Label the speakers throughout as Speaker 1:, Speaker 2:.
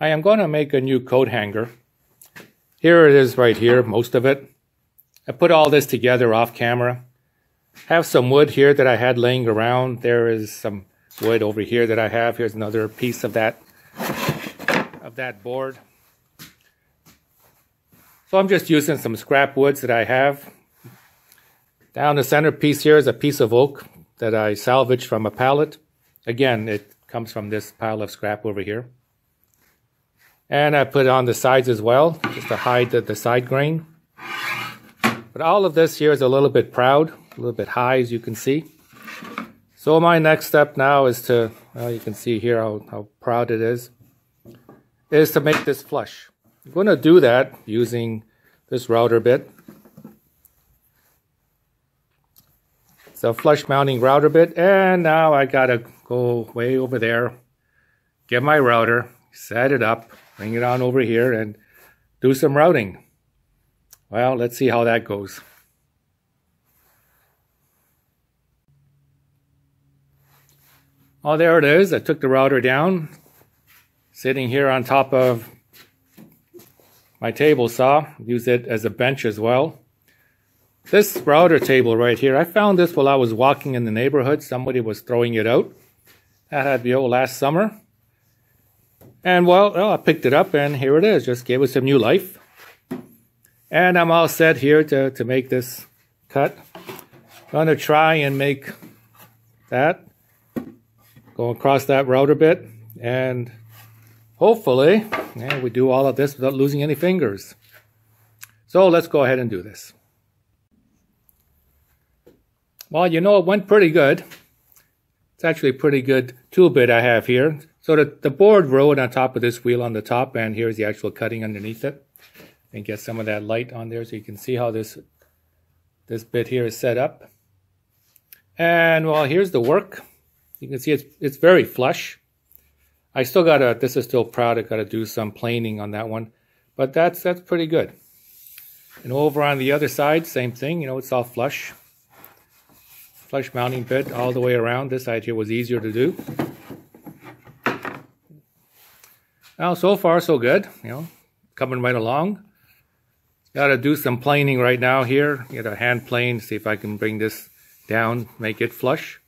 Speaker 1: I am going to make a new coat hanger. Here it is right here, most of it. I put all this together off camera. Have some wood here that I had laying around. There is some wood over here that I have. Here's another piece of that of that board. So I'm just using some scrap woods that I have. Down the center piece here is a piece of oak that I salvaged from a pallet. Again, it comes from this pile of scrap over here. And I put it on the sides as well, just to hide the, the side grain. But all of this here is a little bit proud, a little bit high as you can see. So my next step now is to, well, you can see here how, how proud it is, is to make this flush. I'm going to do that using this router bit. A flush mounting router bit, and now I gotta go way over there, get my router, set it up, bring it on over here, and do some routing. Well, let's see how that goes. Oh, there it is. I took the router down, sitting here on top of my table saw. Use it as a bench as well. This router table right here, I found this while I was walking in the neighborhood. Somebody was throwing it out. That had to be old last summer. And well, well, I picked it up and here it is. Just gave it some new life. And I'm all set here to, to make this cut. Gonna try and make that. Go across that router bit and hopefully yeah, we do all of this without losing any fingers. So let's go ahead and do this. Well, you know, it went pretty good. It's actually a pretty good tool bit I have here. So the, the board rode on top of this wheel on the top, and here's the actual cutting underneath it. And get some of that light on there so you can see how this this bit here is set up. And well, here's the work. You can see it's it's very flush. I still gotta, this is still proud, I gotta do some planing on that one. But that's that's pretty good. And over on the other side, same thing, you know, it's all flush. Flush mounting bit all the way around. This side here was easier to do. Now, so far, so good. You know, coming right along. Got to do some planing right now here. Get a hand plane, see if I can bring this down, make it flush.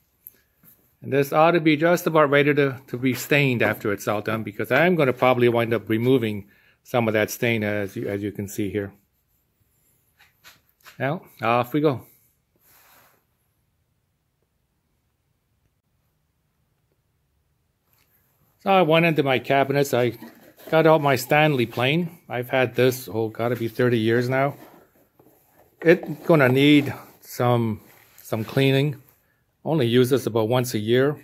Speaker 1: And this ought to be just about ready to, to be stained after it's all done because I'm going to probably wind up removing some of that stain as you, as you can see here. Now, off we go. So I went into my cabinets. I got out my Stanley plane. I've had this, oh, gotta be 30 years now. It's gonna need some some cleaning. Only use this about once a year.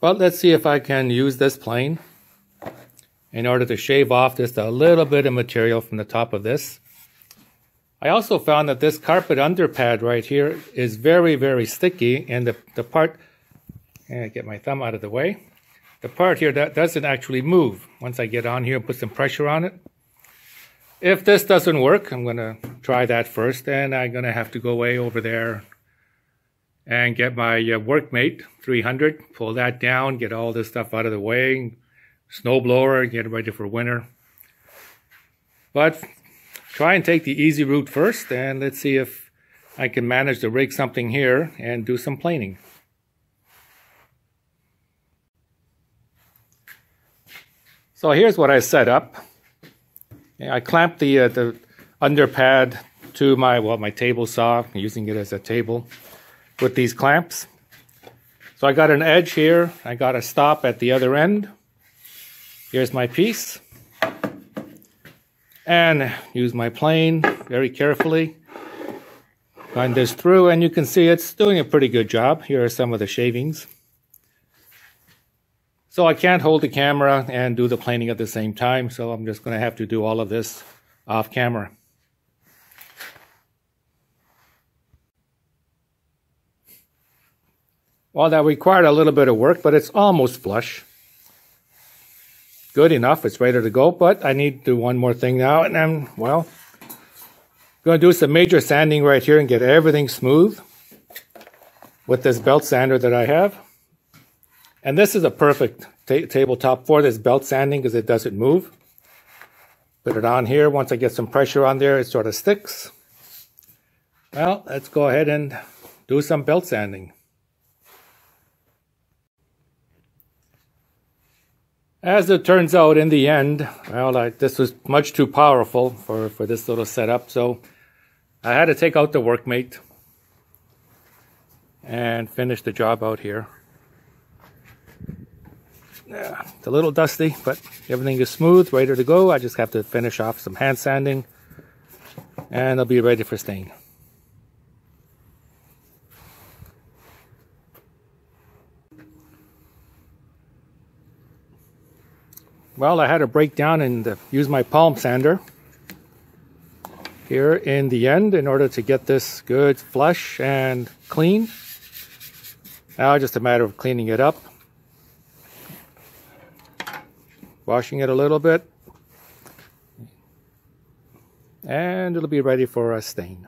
Speaker 1: But let's see if I can use this plane in order to shave off just a little bit of material from the top of this. I also found that this carpet underpad right here is very, very sticky and the, the part, and get my thumb out of the way, the part here that doesn't actually move once I get on here and put some pressure on it. If this doesn't work, I'm going to try that first, and I'm going to have to go way over there and get my uh, Workmate 300, pull that down, get all this stuff out of the way, snowblower, get ready for winter. But try and take the easy route first, and let's see if I can manage to rig something here and do some planing. So here's what I set up. I clamped the, uh, the underpad to my, well, my table saw, using it as a table with these clamps. So I got an edge here. I got a stop at the other end. Here's my piece. And use my plane very carefully. Run this through and you can see it's doing a pretty good job. Here are some of the shavings. So I can't hold the camera and do the planing at the same time, so I'm just going to have to do all of this off camera. Well, that required a little bit of work, but it's almost flush. Good enough, it's ready to go, but I need to do one more thing now, and then, well, I'm going to do some major sanding right here and get everything smooth with this belt sander that I have. And this is a perfect ta tabletop for this belt sanding because it doesn't move. Put it on here. Once I get some pressure on there, it sort of sticks. Well, let's go ahead and do some belt sanding. As it turns out in the end, well, I, this was much too powerful for, for this little setup, so I had to take out the workmate and finish the job out here. Yeah, it's a little dusty, but everything is smooth, ready to go. I just have to finish off some hand sanding and I'll be ready for stain. Well, I had to break down and use my palm sander here in the end in order to get this good flush and clean. Now just a matter of cleaning it up, washing it a little bit, and it'll be ready for a stain.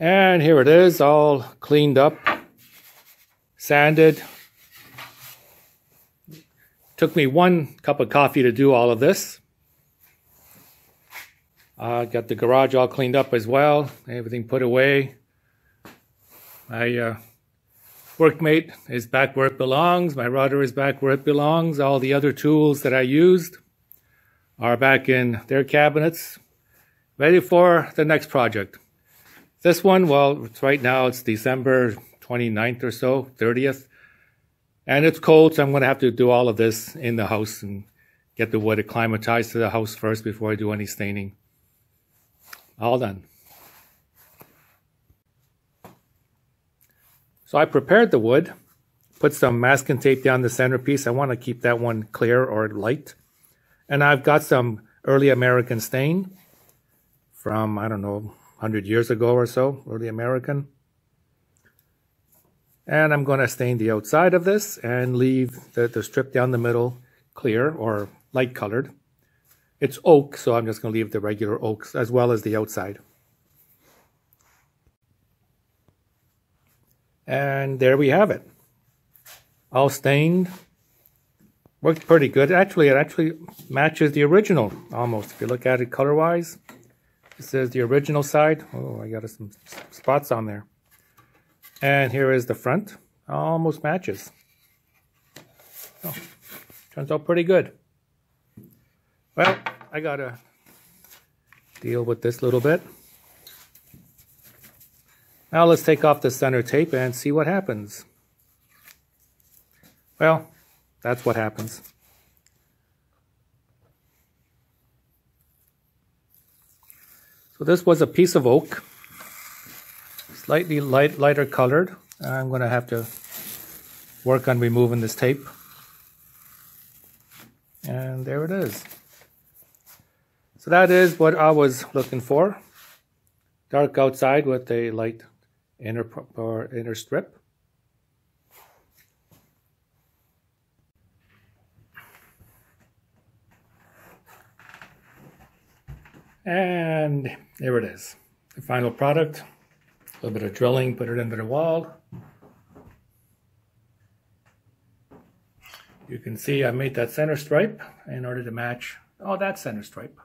Speaker 1: And here it is, all cleaned up, sanded. Took me one cup of coffee to do all of this. Uh, got the garage all cleaned up as well, everything put away. My uh, workmate is back where it belongs. My router is back where it belongs. All the other tools that I used are back in their cabinets, ready for the next project. This one, well, right now it's December 29th or so, 30th. And it's cold, so I'm going to have to do all of this in the house and get the wood acclimatized to the house first before I do any staining. All done. So I prepared the wood, put some masking tape down the centerpiece. I want to keep that one clear or light. And I've got some early American stain from, I don't know, 100 years ago or so, early American. And I'm going to stain the outside of this and leave the, the strip down the middle clear or light colored. It's oak, so I'm just going to leave the regular oaks as well as the outside. And there we have it. All stained. Worked pretty good. Actually, it actually matches the original almost, if you look at it color-wise. This is the original side. Oh, I got some spots on there. And here is the front. Almost matches. Oh, turns out pretty good. Well, I gotta deal with this little bit. Now let's take off the center tape and see what happens. Well, that's what happens. So this was a piece of oak, slightly light, lighter colored. I'm going to have to work on removing this tape. And there it is. So that is what I was looking for. Dark outside with a light inner, or inner strip. And there it is, the final product. A little bit of drilling, put it into the wall. You can see I made that center stripe in order to match, oh, that center stripe.